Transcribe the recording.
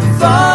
far.